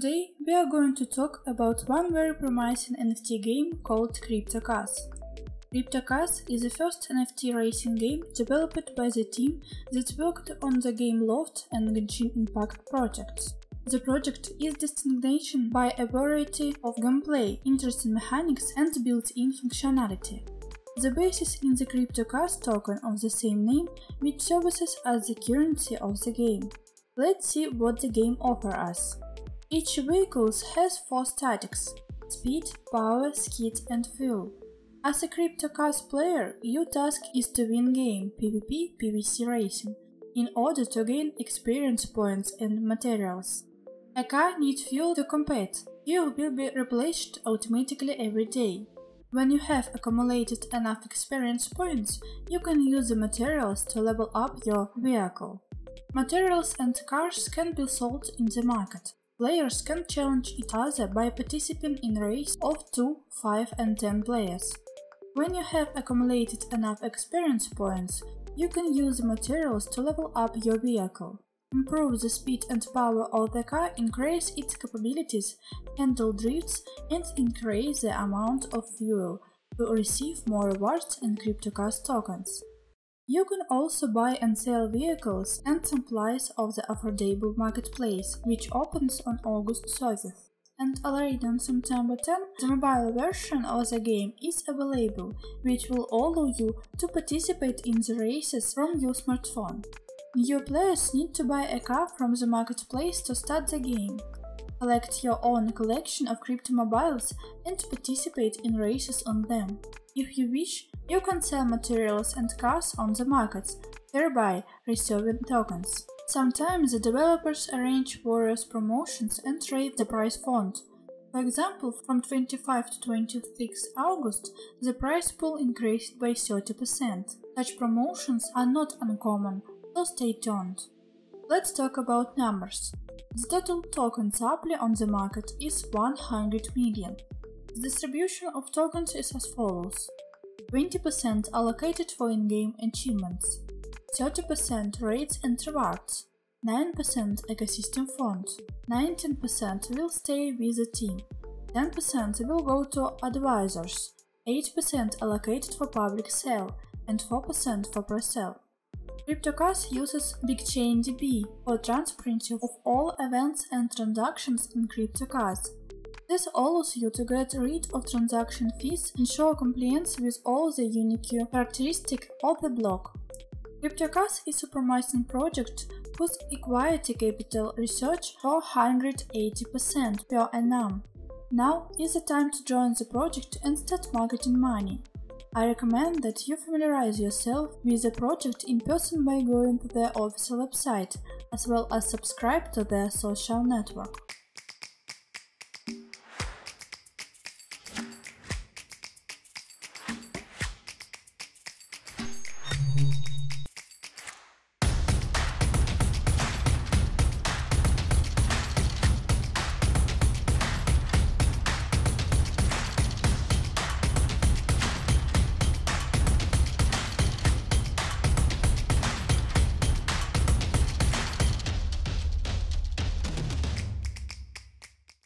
Today we are going to talk about one very promising NFT game called CryptoCars. CryptoCars is the first NFT racing game developed by the team that worked on the Gameloft and Genshin Impact projects. The project is distinguished by a variety of gameplay, interesting mechanics and built-in functionality. The basis in the CryptoCars token of the same name, which serves as the currency of the game. Let's see what the game offers us. Each vehicle has four statics speed, power, skid, and fuel. As a CryptoCars player, your task is to win game PvP PvC racing in order to gain experience points and materials. A car needs fuel to compete. Fuel will be replenished automatically every day. When you have accumulated enough experience points, you can use the materials to level up your vehicle. Materials and cars can be sold in the market. Players can challenge each other by participating in race of 2, 5 and 10 players. When you have accumulated enough experience points, you can use the materials to level up your vehicle. Improve the speed and power of the car, increase its capabilities, handle drifts, and increase the amount of fuel to receive more rewards and CryptoCars tokens. You can also buy and sell vehicles and supplies of the affordable marketplace, which opens on August 30th. And already on September 10, the mobile version of the game is available, which will allow you to participate in the races from your smartphone. New players need to buy a car from the marketplace to start the game. Collect your own collection of crypto mobiles and participate in races on them. If you wish, you can sell materials and cars on the markets, thereby receiving tokens. Sometimes the developers arrange various promotions and trade the prize fund. For example, from 25 to 26 August, the prize pool increased by 30%. Such promotions are not uncommon, so stay tuned. Let's talk about numbers. The total token supply on the market is 100 million. The distribution of tokens is as follows. 20% allocated for in-game achievements, 30% rates and rewards, 9% ecosystem fund, 19% will stay with the team, 10% will go to advisors, 8% allocated for public sale, and 4% for pre-sale. CryptoCars uses BigchainDB for transparency of all events and transactions in CryptoCars this allows you to get rid of transaction fees, ensure compliance with all the unique characteristics of the block. CryptoCars is a promising project whose equity capital research 480% per annum. Now is the time to join the project and start marketing money. I recommend that you familiarize yourself with the project in person by going to their official website, as well as subscribe to their social network.